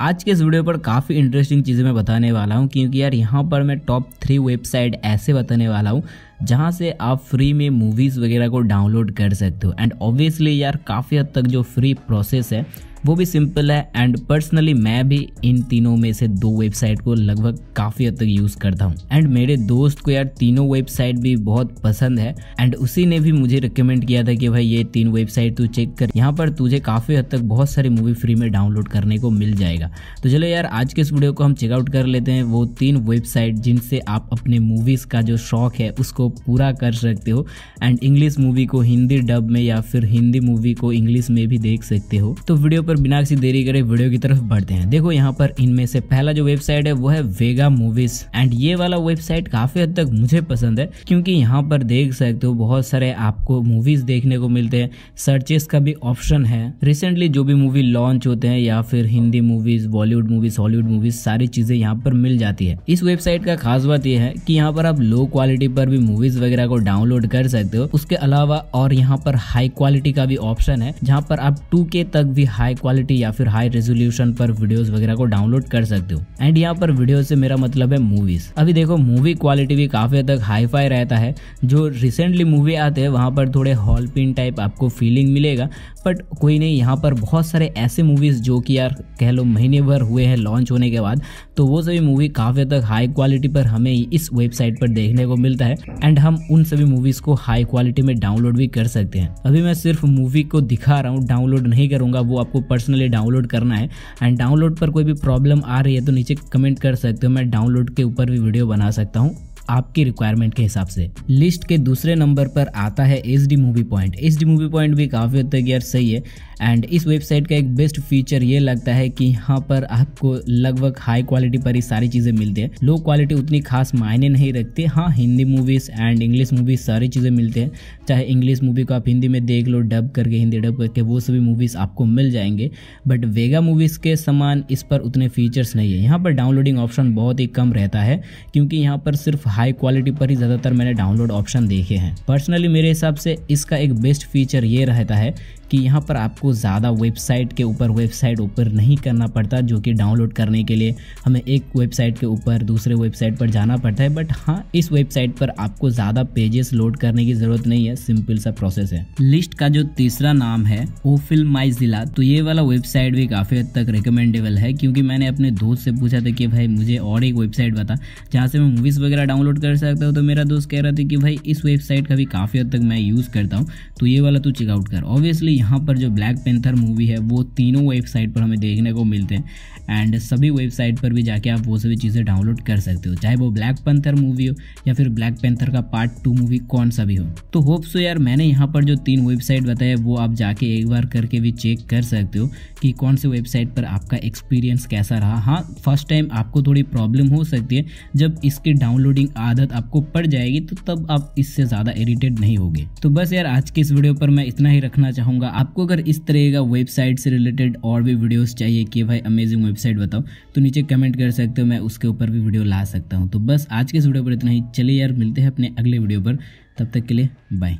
आज के इस वीडियो पर काफ़ी इंटरेस्टिंग चीज़ें मैं बताने वाला हूँ, क्योंकि यार यहाँ पर मैं टॉप थ्री वेबसाइट ऐसे बताने वाला हूँ, जहाँ से आप फ्री में मूवीज़ वगैरह को डाउनलोड कर सकते हो। एंड ऑब्वियसली यार, काफ़ी हद तक जो फ्री प्रोसेस है वो भी सिंपल है एंड पर्सनली मैं भी इन तीनों में से दो वेबसाइट को लगभग काफ़ी हद तक यूज़ करता हूँ। एंड मेरे दोस्त को यार तीनों वेबसाइट भी बहुत पसंद है। एंड उसी ने भी मुझे रिकमेंड किया था कि भाई ये तीन वेबसाइट तू चेक कर। यहाँ पर तुझे काफ़ी हद तक बहुत सारी मूवी फ्री में डाउनलोड करने को मिल जाएगा। तो चलो यार, आज के इस वीडियो को हम चेकआउट कर लेते हैं। वो तीन वेबसाइट जिनसे आप अपने मूवीज़ का जो शौक है, उसको पूरा कर सकते हो। एंड इंग्लिश मूवी को हिंदी डब में या फिर हिंदी मूवी को इंग्लिश में भी देख सकते हो। तो वीडियो पर बिना किसी देरी करे वीडियो की तरफ़ बढ़ते हैं। देखो यहाँ पर इनमें से पहला जो वेबसाइट है, वो है वेगा मूवीज़। एंड ये वाला वेबसाइट काफ़ी हद तक मुझे पसंद है, क्योंकि यहाँ पर देख सकते हो बहुत सारे आपको मूवीज़ देखने को मिलते हैं। सर्चेस का भी ऑप्शन है। रिसेंटली जो भी मूवी लॉन्च होते हैं, या फिर Hindi movies Bollywood movies Hollywood movies सारी चीज़ें यहाँ पर मिल जाती है। इस वेबसाइट का खास बात यह है कि यहाँ पर आप लो क्वालिटी पर भी मूवीज़ वगैरह को डाउनलोड कर सकते हो। उसके अलावा और यहाँ पर हाई क्वालिटी का भी ऑप्शन है, जहाँ पर आप टू तक भी हाई क्वालिटी या फिर हाई रेजोल्यूशन पर वीडियोस वगैरह को डाउनलोड कर सकते हो। एंड यहाँ पर वीडियो से मेरा मतलब है मूवीज़ अभी देखो मूवी क्वालिटी भी काफ़ी हद तक हाई फाई रहता है। जो रिसेंटली मूवी आते हैं, वहाँ पर थोड़े हॉल पिन टाइप आपको फीलिंग मिलेगा। बट कोई नहीं, यहाँ पर बहुत सारे ऐसे मूवीज़ जो कि यार कह लो महीने भर हुए हैं लॉन्च होने के बाद तो वो सभी मूवी काफ़ी तक हाई क्वालिटी पर हमें इस वेबसाइट पर देखने को मिलता है। एंड हम उन सभी मूवीज़ को हाई क्वालिटी में डाउनलोड भी कर सकते हैं। अभी मैं सिर्फ़ मूवी को दिखा रहा हूँ डाउनलोड नहीं करूँगा, वो आपको पर्सनली डाउनलोड करना है। एंड डाउनलोड पर कोई भी प्रॉब्लम आ रही है तो नीचे कमेंट कर सकते हो। मैं डाउनलोड के ऊपर भी वीडियो बना सकता हूँ। आपकी रिक्वायरमेंट के हिसाब से। लिस्ट के दूसरे नंबर पर आता है H D movie point H D movie point भी काफ़ी हद तक यार सही है। एंड इस वेबसाइट का एक बेस्ट फीचर ये लगता है कि यहाँ पर आपको लगभग हाई क्वालिटी पर ही सारी चीज़ें मिलती है। लो क्वालिटी उतनी खास मायने नहीं रखती। हाँ Hindi movies and English movies सारी चीज़ें मिलती हैं। चाहे इंग्लिश मूवी को आप हिंदी में देख लो डब करके हिंदी डब करके, वो सभी मूवीज़ आपको मिल जाएँगे। बट वेगा मूवीज़ के समान इस पर उतने फीचर्स नहीं है। यहाँ पर डाउनलोडिंग ऑप्शन बहुत ही कम रहता है, क्योंकि यहाँ पर सिर्फ़ हाई क्वालिटी पर ही ज़्यादातर मैंने डाउनलोड ऑप्शन देखे हैं। पर्सनली मेरे हिसाब से इसका एक बेस्ट फीचर ये रहता है कि यहाँ पर आपको ज़्यादा वेबसाइट के ऊपर, वेबसाइट ऊपर नहीं करना पड़ता, जो कि डाउनलोड करने के लिए हमें एक वेबसाइट के ऊपर, दूसरे वेबसाइट पर जाना पड़ता है। बट हाँ इस वेबसाइट पर आपको ज़्यादा पेजेस लोड करने की ज़रूरत नहीं है सिंपल सा प्रोसेस है। लिस्ट का जो तीसरा नाम है ओ फ़िल्म माई जिला तो ये वाला वेबसाइट भी काफ़ी हद तक रिकमेंडेबल है, क्योंकि मैंने अपने दोस्त से पूछा था कि भाई, मुझे और एक वेबसाइट बता, जहाँ से मैं मूवीज़ वगैरह डाउनलोड कर सकता हूँ। तो मेरा दोस्त कह रहा था कि भाई, इस वेबसाइट का भी काफ़ी हद तक मैं यूज़ करता हूँ तो ये वाला तू चेकआउट कर। ऑब्वियसली यहाँ पर जो ब्लैक पेंथर मूवी है, वो तीनों वेबसाइट पर हमें देखने को मिलते हैं। एंड सभी वेबसाइट पर भी जाके आप वो सभी चीज़ें डाउनलोड कर सकते हो, चाहे वो ब्लैक पेंथर मूवी हो या फिर ब्लैक पेंथर का पार्ट टू मूवी कौन सा भी हो। तो होप सो यार, मैंने यहाँ पर जो तीन वेबसाइट बताया वो आप जाके एक बार करके भी चेक कर सकते हो कि कौन से वेबसाइट पर आपका एक्सपीरियंस कैसा रहा। हाँ फ़र्स्ट टाइम आपको थोड़ी प्रॉब्लम हो सकती है, जब इसकी डाउनलोडिंग आदत आपको पड़ जाएगी तो तब आप इससे ज़्यादा इरीटेड नहीं होगे। तो बस यार, आज की इस वीडियो पर मैं इतना ही रखना चाहूँगा। आपको अगर इस तरह का वेबसाइट से रिलेटेड और भी वीडियोस चाहिए कि भाई अमेजिंग वेबसाइट बताओ तो नीचे कमेंट कर सकते हो, मैं उसके ऊपर भी वीडियो ला सकता हूँ। तो बस आज के इस वीडियो पर इतना ही। चलिए यार, मिलते हैं अपने अगले वीडियो पर। तब तक के लिए बाय